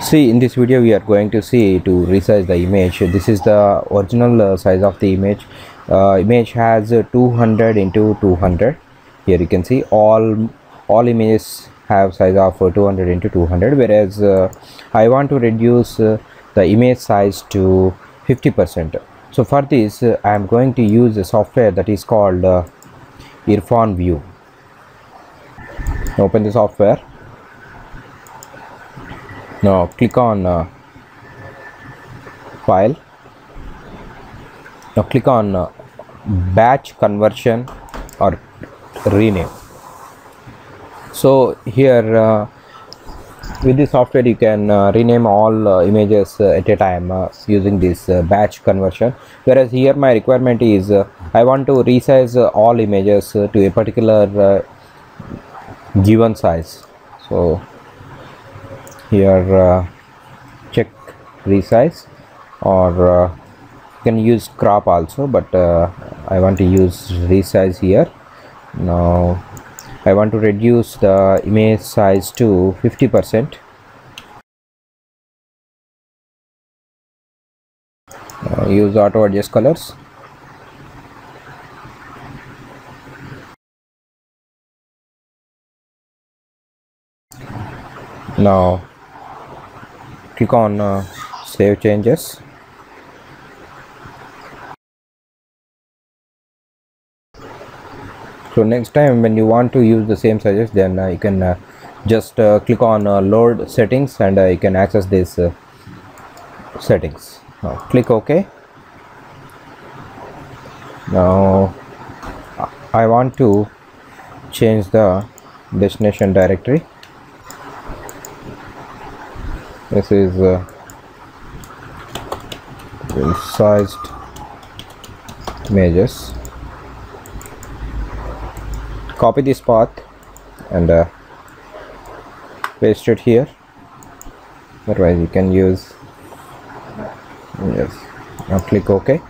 see in this video we are going to see to resize the image. This is the original uh, size of the image. Uh, image has uh, 200 into 200 here you can see all all images have size of uh, 200 into 200 whereas uh, I want to reduce uh, the image size to 50 percent. So for this I am going to use a software that is called Irfan View. Open the software now click on uh, file. Now click on uh, batch conversion or rename. So here uh, with this software you can uh, rename all uh, images uh, at a time uh, using this uh, batch conversion. Whereas here my requirement is I want to resize all images to a particular given size. So here uh, check resize or uh, you can use crop also but uh, I want to use resize here. Now I want to reduce the image size to 50 percent. Uh, use auto adjust colors. Now click on uh, save changes. So next time when you want to use the same sizes then uh, you can uh, just uh, click on uh, load settings and uh, you can access these uh, settings. Now click ok. Now I want to change the destination directory this is uh, resized images copy this path and uh, paste it here. Otherwise you can use yes now click ok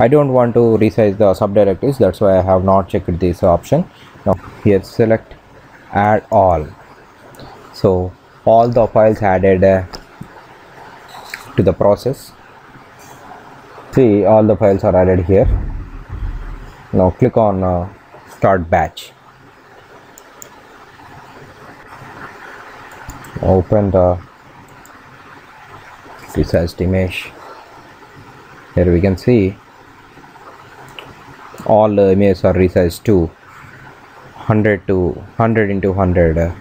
I don't want to resize the subdirectories that's why I have not checked this option. Now here select add all. So all the files added uh, to the process. See all the files are added here. Now click on uh, start batch. Open the resized image. Here we can see all the images are resized to 100 to 100 into 100 uh,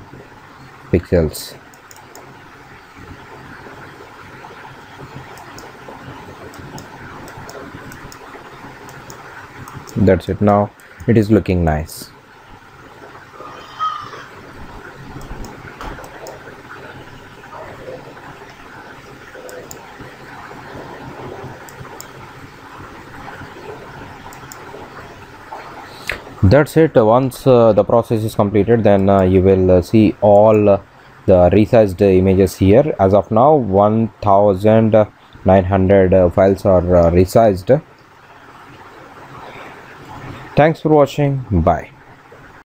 pixels. That's it. Now it is looking nice that's it. Once uh, the process is completed then uh, you will uh, see all the resized images here. As of now 1900 uh, files are resized. Thanks for watching. Bye